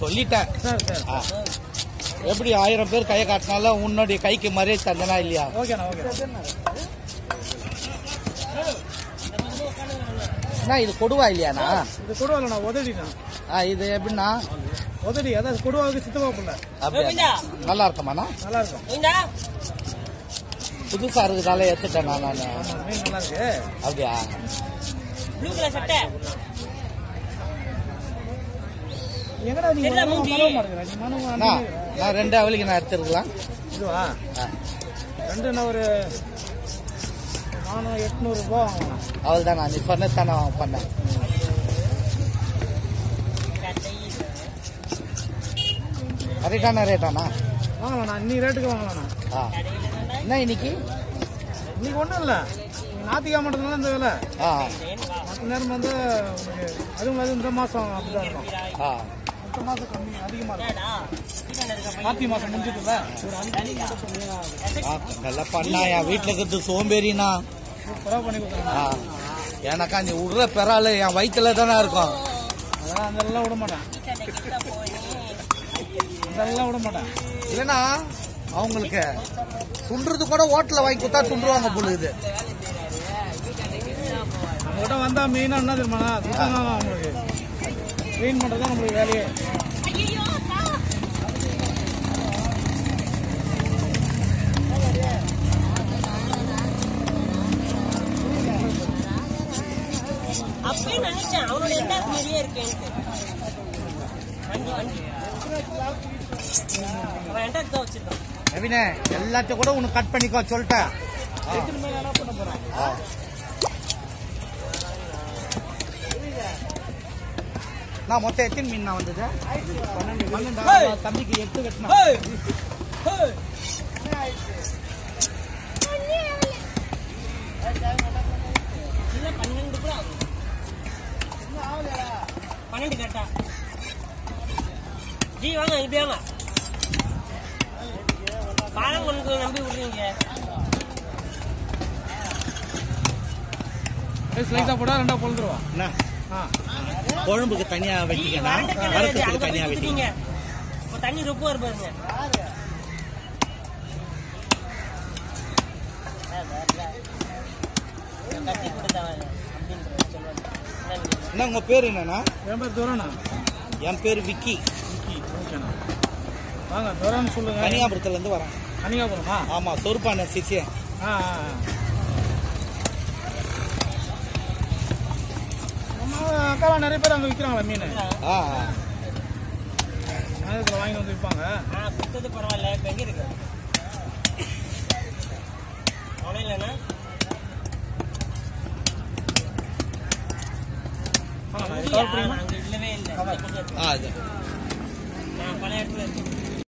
சொல்லிட்டேன். சரி சரி. ஆ. எப்படி ஆயிரம் பேர் கையை காட்டினாலும் உன்னுடைய கைக்கு மரியாதை தந்தனா இல்லையா? அண்ணா இது கொடுவா இல்லையாண்ணா? இது கொடுவாலண்ணா உதடிண்ணா ஆ, இது எப்படின்னா உதடி அதாவது கொடுவாவுக்கு சித்தப்பா புள்ள அப்படியா? நல்லா இருக்குமாண்ணா? நல்லா இருக்கும் புதுசா இருக்குதால எடுத்துட்டேன் நான். நல்லா இருக்கு அப்படியா? நான் ரெண்டு அவளிக்கு நான் எடுத்துருக்கலாம். இதுவா? ஆ. ரெண்டு என்ன ஒரு நானூறு எட்நூறு ரூபாய் வாங்கலாம் அவள் தான் நான். நீ சொன்னது தானே பண்ணேன். கரெக்டான ரேட்டாண்ணா வாங்கலாம்ண்ணா இன்னைக்கு ரேட்டுக்கு வாங்கலாம்ண்ணா ஆ. என்ன இன்னைக்கு? இன்னைக்கு ஒன்றும் இல்லை. ஞாத்திக்காம மட்டும்தான் இந்த வேலை. ஆ. மற்ற நேரம் வந்து அதுவும் அது இந்த மாதம் அப்படிதான் இருக்கும். ஆ. மற்ற மாசம் கம்மி அதிகமா இருக்கும் கார்த்திகை முடிஞ்சதுல நல்லா பண்ணா என் வீட்டில் இருக்கிறது சோம்பேறினா. பண்ணி எனக்கா நீ விடுற பெறால என் வயிற்றுல தானே இருக்கும். அதெல்லாம் அதெல்லாம் விட மாட்டேன். அதெல்லாம் விட மாட்டேன். இல்லைன்னா அவங்களுக்கு துண்டுறது கூட ஹோட்டலில் வாங்கி கொடுத்தா துண்டுருவாங்க பொழுது நம்மகிட்ட வந்தால் மெயினாக என்ன தெரியுமா? சுத்தம் அவங்களுக்கு க்ளீன் பண்ணுறது தான் நம்மளுக்கு வேலையே. அப்பயே நினைச்சேன் அவனோட எந்த மாதிரியே இருக்கேன்ட்டு வண்டி வண்டி. அவன் தான் வச்சிருக்கான். எல்லாத்தையும் கூட உனக்கு கட் பண்ணிக்கோ சொல்லிட்டேன். நான் மொத்தம் எத்தனை மீன் நான் வந்தது? பன்னெண்டா? தம்பிக்கு எட்டு கட்டினா இல்ல பன்னெண்டு கூட ஆகும். பன்னெண்டு கரெக்டா ஜி வாங்க இப்படி வாங்க பாலங்குளத்துல நம்பி விடுறீங்க. ஸ்லைஸாக போட்டால் ரெண்டாக பொழுதுருவா என்ன? ஆ. குழம்புக்கு தனியா வரத்துக்கு அங்க தனியா வெட்டிங்க தண்ணி ரொம்ப இருப்பாருங்க என்ன உங்க பேர் என்னண்ணா? என் பேர் துரண்ணா. என் பேர் விக்கி. ஓகேண்ணா. வாங்க துரன்னு சொல்லுங்க. கனியாபுரத்துல இருந்து வரேன். கனிகாபுரமா ஆமா சொருப்பான சிசியன் ஆ. அக்காலாம் நிறைய பேர் அங்கே விற்கிறாங்களா மீன். ஆ. நேரத்தில் வாங்கி வந்து விற்பாங்க ஆ கொடுத்தது பரவாயில்ல இப்போ எங்கே இருக்கு அங்கே இல்லவே இல்லை. பழைய இடத்துல இருக்கு